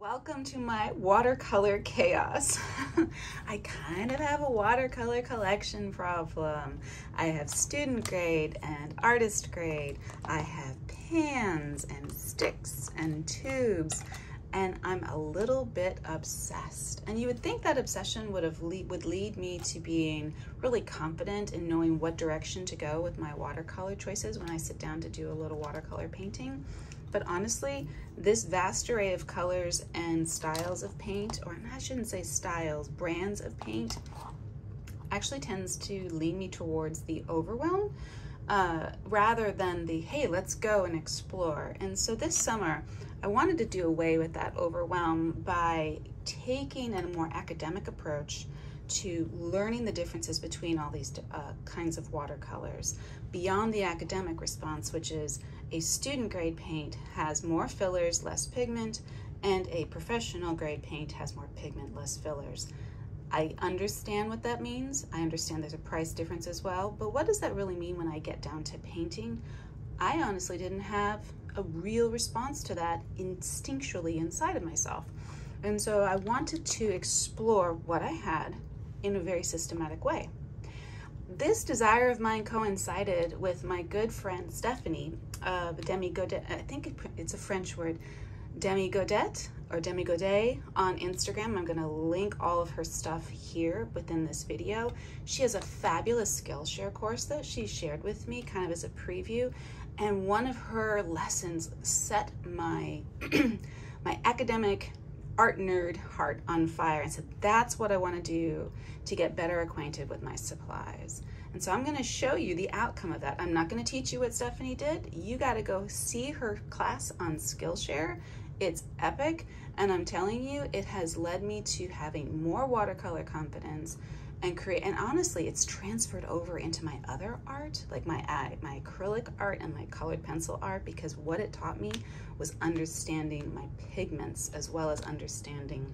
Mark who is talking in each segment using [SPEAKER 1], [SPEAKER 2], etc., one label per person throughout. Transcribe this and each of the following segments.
[SPEAKER 1] Welcome to my watercolor chaos. I kind of have a watercolor collection problem. I have student grade and artist grade. I have pans and sticks and tubes and I'm a little bit obsessed. And you would think that obsession would have would lead me to being really confident in knowing what direction to go with my watercolor choices when I sit down to do a little watercolor painting. But honestly, this vast array of colors and styles of paint, or I shouldn't say styles, brands of paint, actually tends to lead me towards the overwhelm uh, rather than the, hey, let's go and explore. And so this summer, I wanted to do away with that overwhelm by taking a more academic approach to learning the differences between all these uh, kinds of watercolors beyond the academic response, which is a student grade paint has more fillers, less pigment, and a professional grade paint has more pigment, less fillers. I understand what that means. I understand there's a price difference as well, but what does that really mean when I get down to painting? I honestly didn't have a real response to that instinctually inside of myself. And so I wanted to explore what I had in a very systematic way. This desire of mine coincided with my good friend Stephanie of Demi Godet, I think it's a French word, Demi Godet or Demi Godet on Instagram. I'm gonna link all of her stuff here within this video. She has a fabulous Skillshare course that she shared with me kind of as a preview. And one of her lessons set my, my academic art nerd heart on fire and said, that's what I wanna do to get better acquainted with my supplies. And so I'm gonna show you the outcome of that. I'm not gonna teach you what Stephanie did. You gotta go see her class on Skillshare. It's epic, and I'm telling you, it has led me to having more watercolor confidence, and create and honestly it's transferred over into my other art like my uh, my acrylic art and my colored pencil art because what it taught me was understanding my pigments as well as understanding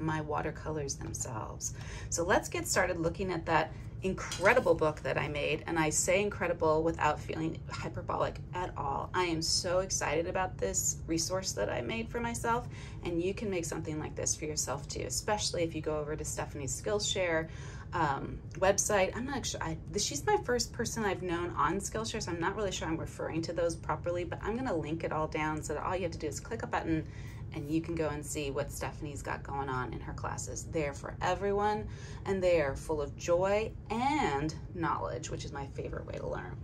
[SPEAKER 1] my watercolors themselves. So let's get started looking at that incredible book that I made, and I say incredible without feeling hyperbolic at all. I am so excited about this resource that I made for myself, and you can make something like this for yourself too, especially if you go over to Stephanie's Skillshare um, website. I'm not sure, I, she's my first person I've known on Skillshare, so I'm not really sure I'm referring to those properly, but I'm gonna link it all down so that all you have to do is click a button and you can go and see what Stephanie's got going on in her classes. They're for everyone and they are full of joy and knowledge, which is my favorite way to learn.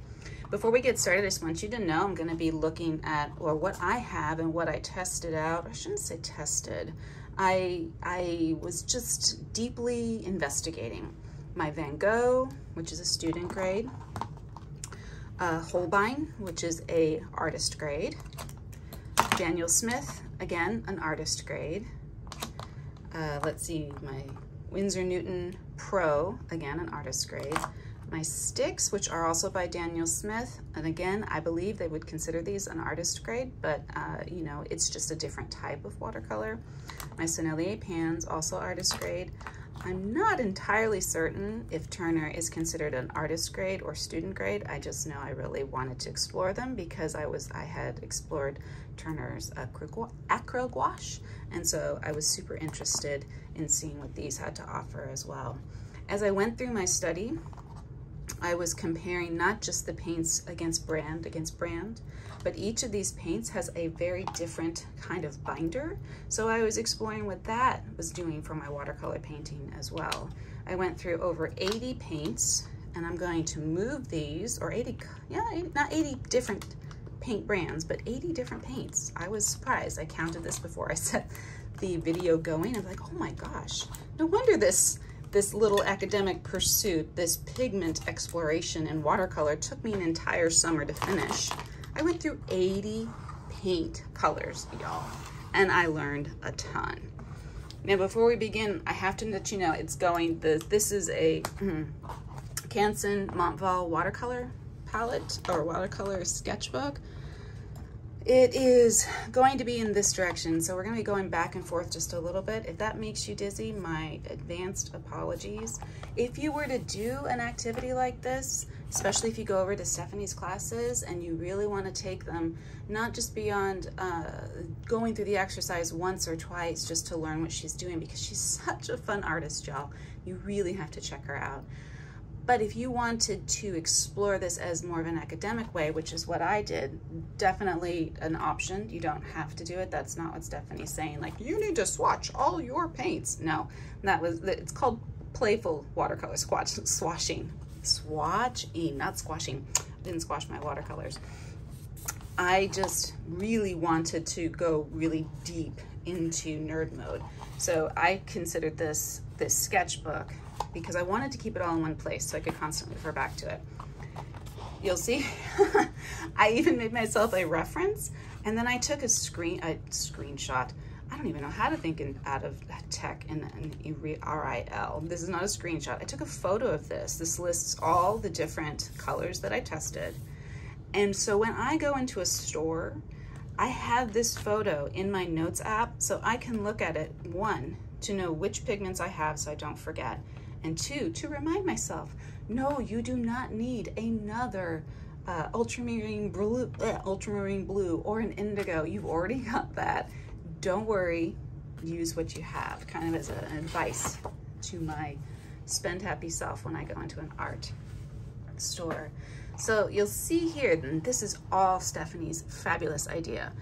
[SPEAKER 1] Before we get started, I just want you to know I'm going to be looking at or what I have and what I tested out. I shouldn't say tested. I, I was just deeply investigating my Van Gogh, which is a student grade, uh, Holbein, which is a artist grade, Daniel Smith, again, an artist grade. Uh, let's see, my Winsor Newton Pro, again, an artist grade. My sticks, which are also by Daniel Smith, and again, I believe they would consider these an artist grade, but uh, you know, it's just a different type of watercolor. My Sennelier pans, also artist grade. I'm not entirely certain if Turner is considered an artist grade or student grade. I just know I really wanted to explore them because I was I had explored Turner's acryl gouache, and so I was super interested in seeing what these had to offer as well. As I went through my study, I was comparing not just the paints against brand against brand, but each of these paints has a very different kind of binder. So I was exploring what that was doing for my watercolor painting as well. I went through over 80 paints and I'm going to move these, or 80, yeah, 80, not 80 different paint brands, but 80 different paints. I was surprised. I counted this before I set the video going. I'm like, oh my gosh, no wonder this this little academic pursuit, this pigment exploration in watercolor took me an entire summer to finish. I went through 80 paint colors, y'all, and I learned a ton. Now, before we begin, I have to let you know it's going, the, this is a mm-hmm, Canson Montval watercolor palette or watercolor sketchbook. It is going to be in this direction, so we're gonna be going back and forth just a little bit. If that makes you dizzy, my advanced apologies. If you were to do an activity like this, especially if you go over to Stephanie's classes and you really wanna take them, not just beyond uh, going through the exercise once or twice just to learn what she's doing, because she's such a fun artist, y'all. You really have to check her out. But if you wanted to explore this as more of an academic way, which is what I did, definitely an option. You don't have to do it. That's not what Stephanie's saying. Like, you need to swatch all your paints. No, that was, it's called playful watercolor squash, swashing. Swatching, not squashing. I didn't squash my watercolors. I just really wanted to go really deep into nerd mode. So I considered this this sketchbook because I wanted to keep it all in one place so I could constantly refer back to it. You'll see, I even made myself a reference and then I took a screen a screenshot. I don't even know how to think in, out of tech in RIL. This is not a screenshot. I took a photo of this. This lists all the different colors that I tested. And so when I go into a store, I have this photo in my notes app so I can look at it, one, to know which pigments I have so I don't forget, and two, to remind myself, no, you do not need another uh, ultramarine blue, uh, ultramarine blue or an indigo. You've already got that. Don't worry, use what you have, kind of as an advice to my spend happy self when I go into an art store. So you'll see here, this is all Stephanie's fabulous idea.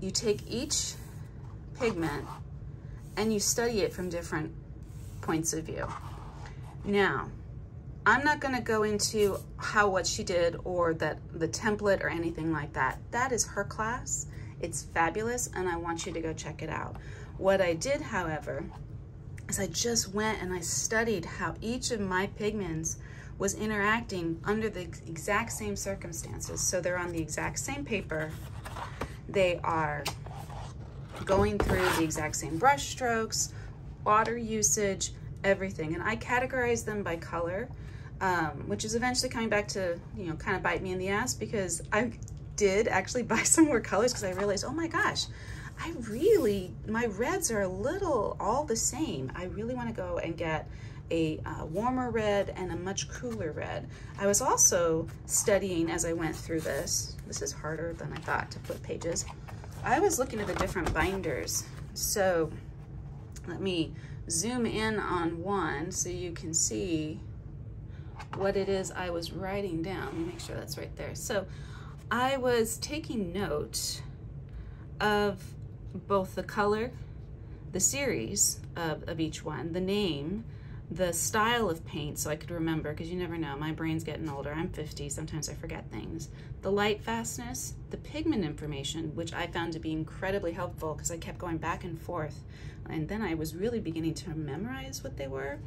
[SPEAKER 1] You take each pigment and you study it from different points of view. Now, I'm not gonna go into how what she did or that the template or anything like that. That is her class. It's fabulous and I want you to go check it out. What I did, however, is I just went and I studied how each of my pigments was interacting under the exact same circumstances. So they're on the exact same paper. They are going through the exact same brush strokes, water usage, everything. And I categorize them by color, um, which is eventually coming back to, you know, kind of bite me in the ass because I did actually buy some more colors because I realized, oh my gosh, I really, my reds are a little all the same. I really want to go and get a uh, warmer red and a much cooler red. I was also studying as I went through this. This is harder than I thought to put pages. I was looking at the different binders. So let me zoom in on one so you can see what it is I was writing down. Let me make sure that's right there. So I was taking note of both the color, the series of, of each one, the name, the style of paint so I could remember because you never know my brain's getting older I'm 50 sometimes I forget things. The light fastness the pigment information which I found to be incredibly helpful because I kept going back and forth and then I was really beginning to memorize what they were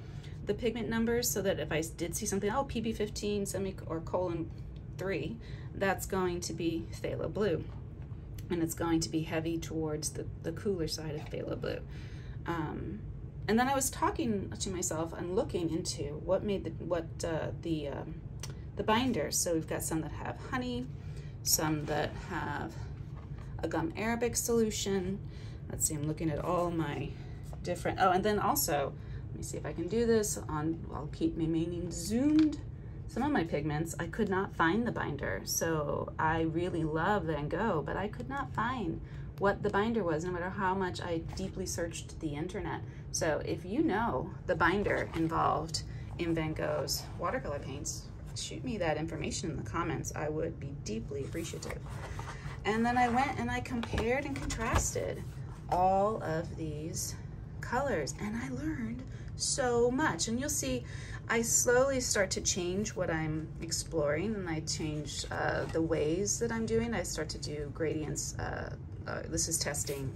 [SPEAKER 1] the pigment numbers so that if I did see something oh PB15 semi or colon 3 that's going to be phthalo blue and it's going to be heavy towards the, the cooler side of phthalo blue. Um, and then I was talking to myself and looking into what made the what uh, the um, the binders. So we've got some that have honey, some that have a gum arabic solution. Let's see, I'm looking at all my different, oh, and then also, let me see if I can do this on, I'll keep remaining zoomed. Some of my pigments, I could not find the binder. So I really love Van Gogh, but I could not find what the binder was, no matter how much I deeply searched the internet. So if you know the binder involved in Van Gogh's watercolor paints, shoot me that information in the comments. I would be deeply appreciative. And then I went and I compared and contrasted all of these colors and I learned so much. And you'll see I slowly start to change what I'm exploring and I change uh, the ways that I'm doing. I start to do gradients. Uh, uh, this is testing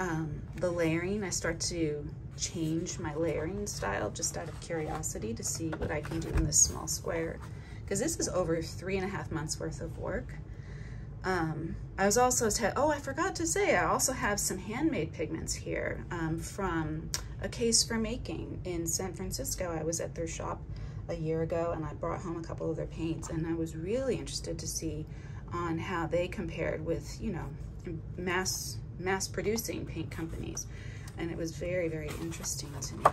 [SPEAKER 1] um, the layering. I start to change my layering style just out of curiosity to see what I can do in this small square because this is over three and a half months worth of work. Um, I was also, oh, I forgot to say, I also have some handmade pigments here um, from a case for making in San Francisco. I was at their shop a year ago and I brought home a couple of their paints and I was really interested to see on how they compared with, you know, mass mass producing paint companies. And it was very, very interesting to me.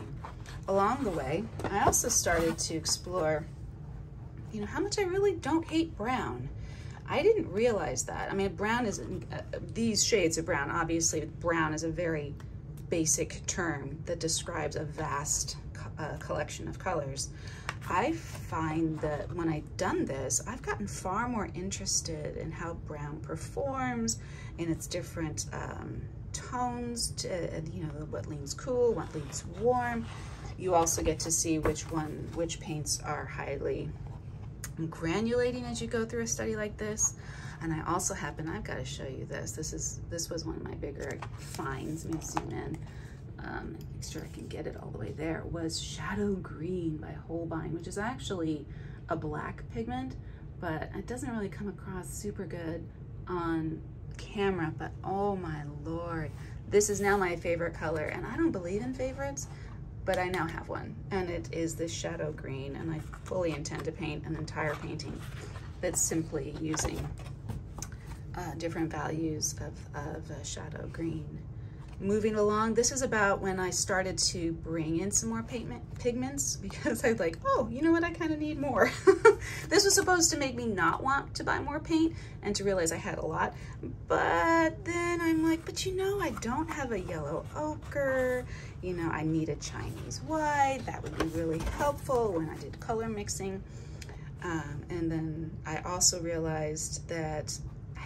[SPEAKER 1] Along the way, I also started to explore, you know, how much I really don't hate brown. I didn't realize that. I mean, brown is, uh, these shades of brown, obviously brown is a very basic term that describes a vast uh, collection of colors. I find that when I've done this, I've gotten far more interested in how brown performs in its different um, tones, to, you know, what leans cool, what leans warm. You also get to see which one, which paints are highly granulating as you go through a study like this. And I also happen, I've got to show you this. This is this was one of my bigger finds. Let me zoom in. Um, make sure I can get it all the way there. Was Shadow Green by Holbein, which is actually a black pigment, but it doesn't really come across super good on camera, but oh my lord. This is now my favorite color, and I don't believe in favorites, but I now have one, and it is this shadow green, and I fully intend to paint an entire painting that's simply using uh, different values of, of uh, shadow green moving along. This is about when I started to bring in some more pigment, pigments because I was like, oh, you know what, I kind of need more. this was supposed to make me not want to buy more paint and to realize I had a lot. But then I'm like, but you know, I don't have a yellow ochre. You know, I need a Chinese white. That would be really helpful when I did color mixing. Um, and then I also realized that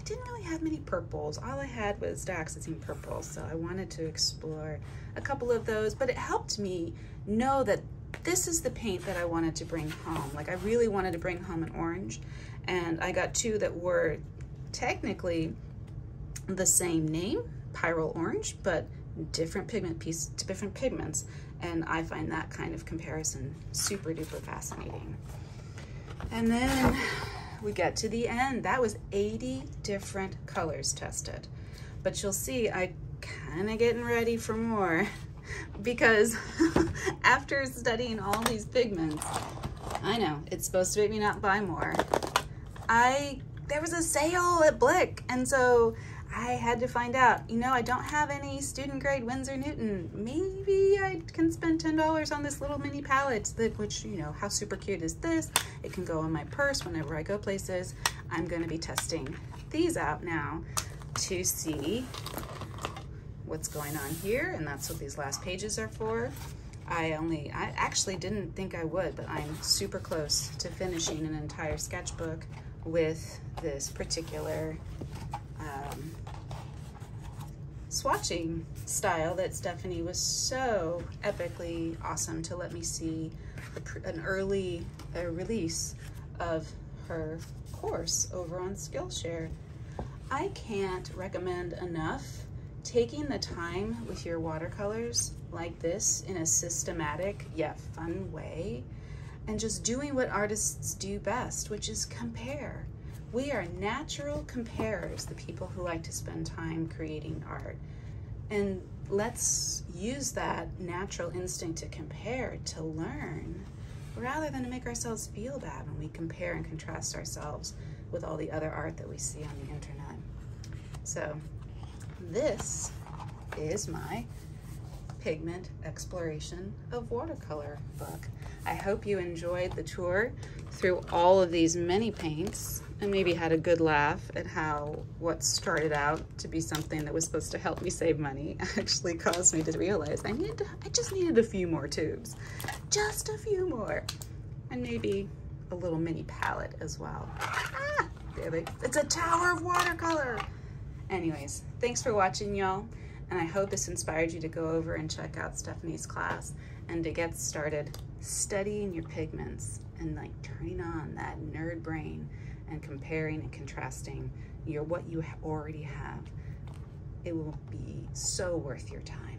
[SPEAKER 1] I didn't really have many purples. All I had was dioxazine purple, so I wanted to explore a couple of those, but it helped me know that this is the paint that I wanted to bring home. Like I really wanted to bring home an orange, and I got two that were technically the same name, Pyrrole Orange, but different pigment piece, to different pigments, and I find that kind of comparison super duper fascinating. And then we get to the end. That was 80 different colors tested. But you'll see I kind of getting ready for more because after studying all these pigments, I know it's supposed to make me not buy more. I, there was a sale at Blick and so I had to find out, you know, I don't have any student grade Winsor Newton. Maybe I can spend $10 on this little mini palette that, which, you know, how super cute is this? It can go in my purse whenever I go places. I'm gonna be testing these out now to see what's going on here. And that's what these last pages are for. I only, I actually didn't think I would, but I'm super close to finishing an entire sketchbook with this particular swatching style that Stephanie was so epically awesome to let me see an early release of her course over on Skillshare. I can't recommend enough taking the time with your watercolors like this in a systematic yet fun way and just doing what artists do best, which is compare. We are natural comparers, the people who like to spend time creating art. And let's use that natural instinct to compare to learn rather than to make ourselves feel bad when we compare and contrast ourselves with all the other art that we see on the internet. So this is my pigment exploration of watercolor book. I hope you enjoyed the tour through all of these many paints and maybe had a good laugh at how what started out to be something that was supposed to help me save money actually caused me to realize I needed to, I just needed a few more tubes, just a few more, and maybe a little mini palette as well. Ah, it's a tower of watercolor. Anyways, thanks for watching y'all, and I hope this inspired you to go over and check out Stephanie's class and to get started studying your pigments and like turning on that nerd brain and comparing and contrasting your what you already have, it will be so worth your time.